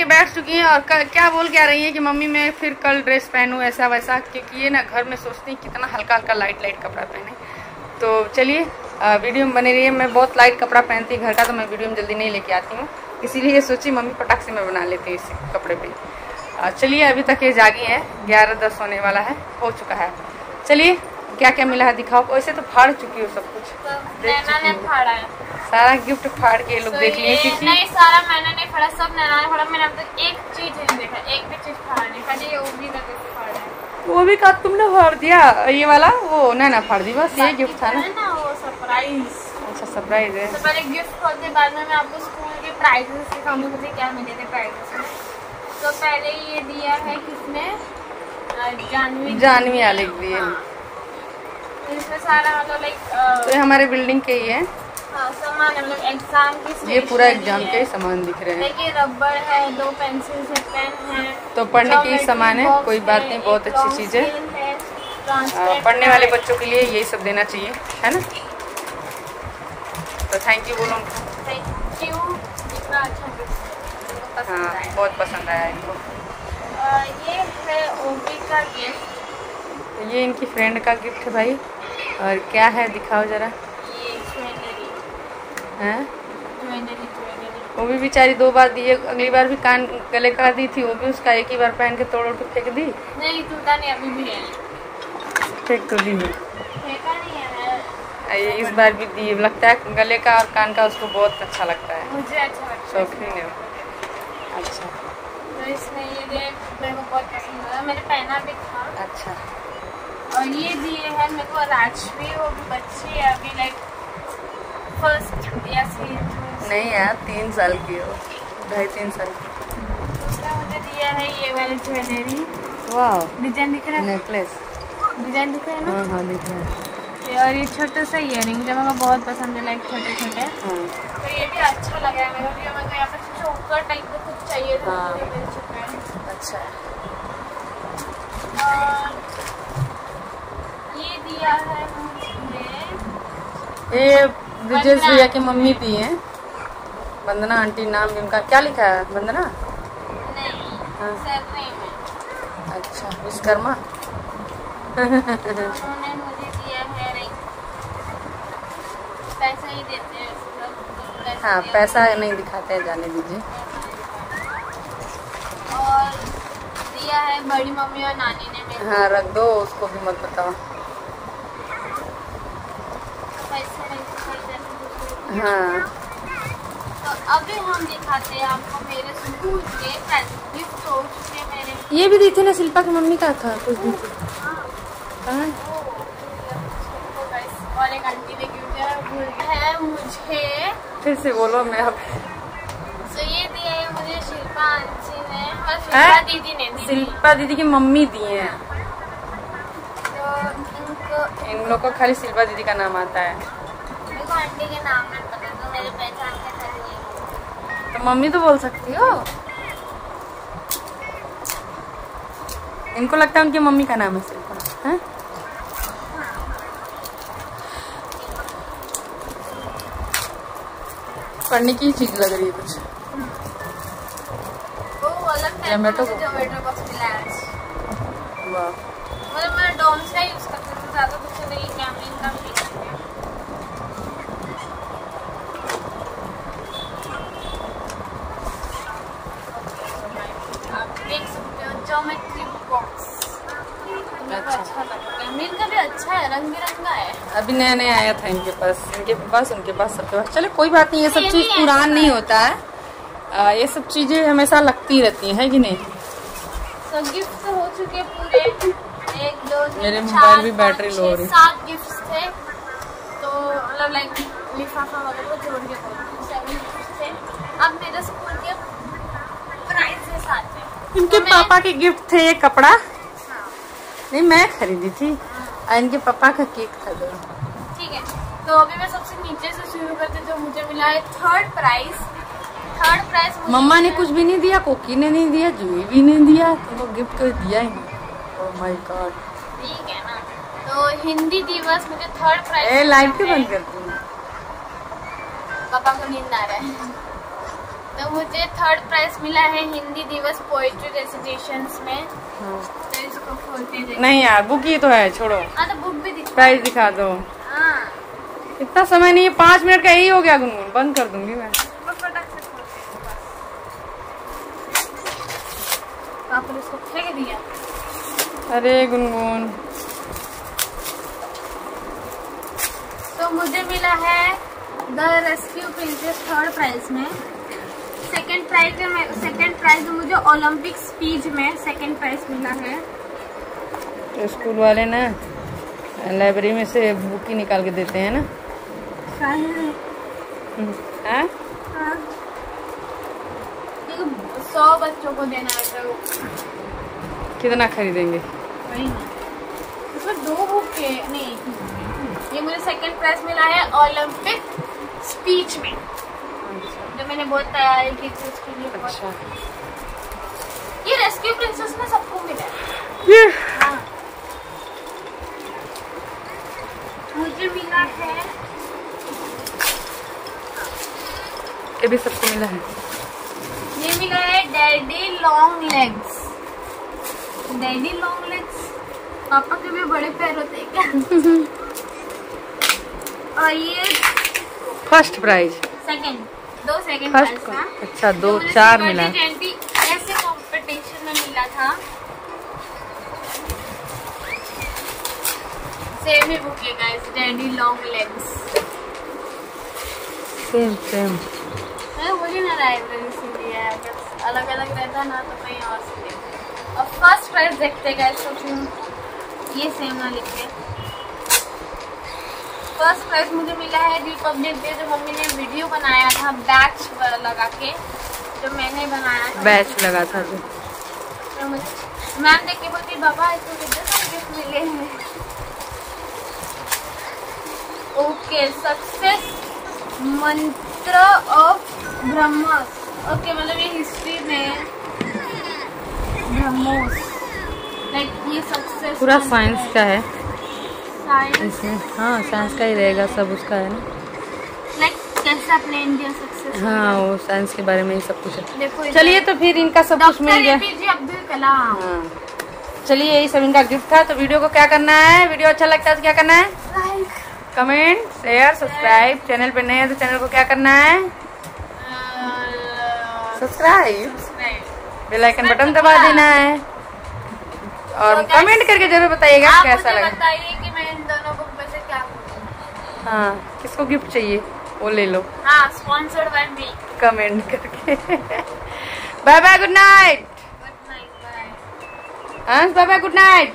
लेके बैठ चुकी हैं और क- क्या बोल क्या रही हैं कि मम्मी मैं फिर कल ड्रेस पहनूं ऐसा वैसा क्योंकि ये ना घर में सोचती हैं कितना हल्का हल्का लाइट लाइट कपड़ा पहने। तो चलिए वीडियो में बने रहिए मैं बहुत लाइट कपड़ा पहनती घर का तो मैं वीडियो में जल्दी नहीं लेके आती हूँ। इसीलिए सोची मम्मी पटाख से मैं बना लेती हूँ इस कपड़े पे। अ, चलिए अभी तक ये जागी है। ग्यारह दस होने वाला है हो चुका है। चलिए क्या क्या मिला है दिखाओ। वैसे तो फाड़ चुकी हो सब कुछ। नैना ने फाड़ा है। सारा गिफ्ट फाड़ के लोग तो देख लिए क्योंकि नहीं सारा मैंने नहीं फाड़ा सब नैना ने फाड़ा मैंने अब तक एक चीज़ नहीं देखा एक भी चीज़ फाड़ा नहीं खाली ये उंगली का फाड़ा है। वो भी का तुमने फाड़ दिया ये वाला वो ना ना फाड़ दी बस ये गिफ्ट था ना। ना वो सरप्राइज़ अच्छा सरप्राइज़ है। तो पहले गिफ्ट खोलते बाद में मैं आपको स्कूल के प्राइजेस दिखाऊँगी मुझे क्या मिले थे प्राइजेस तो पहले ये दिया है किसने? जानवी। जानवी आलिक दिए हाँ। तो इसमें सारा मतलब लाइक तो ये हमारे बिल्डिंग के ही है। सामान है एग्ज़ाम की ये पूरा एग्ज़ाम के सामान दिख रहे हैं। देखिए रबड़ है दो पेंसिल है पेन है। तो पढ़ने के ही सामान है कोई बात नहीं बहुत अच्छी चीज़ है। है, पढ़ने वाले बच्चों के लिए यही सब देना चाहिए है ना? तो थैंक यू बोलो इतना अच्छा है, बहुत पसंद आया इनको। ये है ओबी का गिफ्ट ये इनकी फ्रेंड का गिफ्ट है भाई। और क्या है दिखाओ जरा। हैं? वो भी बेचारी दो बार दी है अगली बार भी कान गले का दी थी वो भी उसका एक ही बार पहन के तोड़ उड़ के फेंक दी। नहीं टूटा नहीं अभी भी है। फेंक तो दी है है इस बार भी दी लगता है गले का और कान का उसको बहुत अच्छा लगता है। मुझे अच्छा लगता है। शौकीन है। अच्छा। तो इसने ये मेरे को बहुत पसंद आया। मैंने पहना भी था। अच्छा। और ये दिए हैं मेरे को राजवी वो भी बच्ची है अभी लाइक फ़र्स्ट या सेकंड नहीं यार तीन साल की हो। ढाई तीन साल की। दूसरा मुझे दिया है ये वाली ज्वेलरी। वाह डिज़ाइन दिख रहा है? नेकलेस। डिज़ाइन दिख रहा है ना? हाँ हाँ दिख रहा है। और ये छोटा सा इयरिंग जो मेरे को बहुत पसंद है लाइक छोटे छोटे। हाँ। तो ये भी अच्छा लग है मेरे को मेरे को यहाँ पे चोकर टाइप का कुछ चाहिए था हाँ। मुझे मिल चुका है। अच्छा। और ये दिया है मुझे। ये ब्रिजेश भैया की मम्मी भी हैं। वंदना आंटी नाम भी उनका। क्या लिखा है वंदना? हाँ। अच्छा विश्वकर्मा? पैसा देते हाँ पैसा नहीं दिखाते हैं जाने दीजिए। और दिया है बड़ी मम्मी और नानी ने हाँ रख दो उसको भी मत बताओ पैसे नहीं दिखाई देते हाँ। तो अभी हम दिखाते हैं आपको मेरे स्कूल के गिफ्ट चुके मेरे। ये भी दी थी ना शिल्पा की मम्मी का था कुछ दिन हाँ। कहाँ है? तो guys, और एक आंटी ने गिफ्ट भूल है मुझे। फिर से बोलो मैं अब। तो ये दिया है मुझे शिल्पा आंटी ने और शिल्पा दीदी ने शिल्पा दीदी की मम्मी दी हैं। तो इन लोग को खाली शिल्पा दीदी का नाम आता है। आंटी के नाम नहीं पता तो मेरे पहचान के तो मम्मी तो बोल सकती हो? इनको लगता है उनकी मम्मी का नाम है शिल्पा हैं? पढ़ने की चीज़ लग रही है कुछ? जोमेटो बॉक्स मतलब मैं डोम्स का यूज़ करती हूँ ज़्यादा कुछ नहीं कैमरिन का भी नहीं करती हूँ। आप देख सकते हो ज्योमेट्री बॉक्स अच्छा। लगा का भी अच्छा है रंग बिरंगा है। अभी नया नया आया था इनके पास। इनके पास उनके पास सबके पास चलो कोई बात नहीं ये सब चीज़ पुरान नहीं होता है। आ, ये सब चीज़ें हमेशा लगती रहती हैं कि नहीं? तो गिफ्ट हो चुके पूरे। एक दो मेरे मोबाइल भी बैटरी लो रही। सात गिफ्ट थे। तो मतलब लाइक लिफाफा वगैरह जोड़ के अब मेरे स्कूल के प्राइजेस आते हैं इनके तो पापा के गिफ्ट थे ये कपड़ा। हाँ, नहीं मैं खरीदी थी। और इनके पापा का केक था दो ठीक है तो अभी मैं सबसे नीचे से शुरू करते जो मुझे मिला है third prize third prize mama ने कुछ भी नहीं दिया कोकी ने नहीं दिया जूही भी नहीं दिया तो वो गिफ्ट कोई दिया ही नहीं। ओह माय गॉड ठीक है ना? तो हिंदी दिवस मुझे थर्ड प्राइज ए लाइट क्यों बंद करती हूँ? पापा को नींद आ रहा है। तो मुझे थर्ड प्राइज मिला है हिंदी दिवस पोएट्री रेसिटेशंस में। हाँ। तो इसको खोलते नहीं यार बुक ही तो है छोड़ो। हाँ तो बुक भी दिखा। प्राइस दिखा दो। हाँ। इतना समय नहीं है पाँच मिनट का यही हो गया गुनगुन। बंद कर दूँगी मैं। इसको फेंक दिया। अरे गुनगुन। तो मुझे मिला है the rescue princess third prize में। सेकंड प्राइज में सेकंड प्राइज मुझे ओलंपिक स्पीच में सेकंड प्राइज मिला है। तो स्कूल वाले ना लाइब्रेरी में से बुक ही निकाल के देते हैं ना। हम्म। हाँ? हाँ। सौ बच्चों को देना है तो। कितना खरीदेंगे? इसमें दो बुक के नहीं ये मुझे सेकंड प्राइज मिला है ओलंपिक स्पीच में। जो मैंने बहुत तैयारी की थी उसके लिए अच्छा। ये रेस्क्यू प्रिंसेस में सबको मिला ये। हाँ। मुझे मिला है। ये भी सबको मिला है। ये मिला है daddy long legs. Daddy long legs? पापा के भी बड़े पैर होते हैं क्या? और ये फ़र्स्ट प्राइज। सेकंड। दो सेकंड फ़र्स्ट अच्छा दो मुझे चार मिला। ऐसे कंपटीशन में मिला था। सेम ही बुक है guys daddy long legs same same मैं वही ना लाइब्रेरी से लिया है अगर अलग अलग रहता ना तो कहीं और से और फ़र्स्ट प्राइज देखते गए तो ये सेम ना लिखते फ़र्स्ट प्राइज मुझे मिला है रिपब्लिक डे जो मम्मी ने वीडियो बनाया था बैच लगा के जो मैंने बनाया था। बैच लगा था तो मैम देख के बोलती बाबा इसको कितने सारे गिफ्ट मिले हैं? ओके सक्सेस मंत्र ऑफ़ ब्रह्मोस ओके मतलब ये हिस्ट्री में ब्रह्मोस लाइक ये सक्सेस पूरा साइंस का है। इसमें हाँ साइंस का ही रहेगा सब उसका है ना। लाइक कैसे अपने इंडिया सक्सेस हाँ वो साइंस के बारे में ही सब कुछ है। चलिए तो फिर इनका सब कुछ मिल गया। अब्दुल कलाम हाँ। चलिए यही सब इनका गिफ्ट था तो वीडियो को क्या करना है? वीडियो अच्छा लगता है तो क्या करना है? Like comment share subscribe channel पे नए हैं तो चैनल को क्या करना है? सब्सक्राइब बेल आइकन बटन दबा देना है। और तो कमेंट करके ज़रूर बताइएगा कैसा लगा। हाँ किसको गिफ्ट चाहिए? वो ले लो। हाँ स्पॉन्सर्ड बाय मी कमेंट करके। Bye bye good night good night bye bye bye good night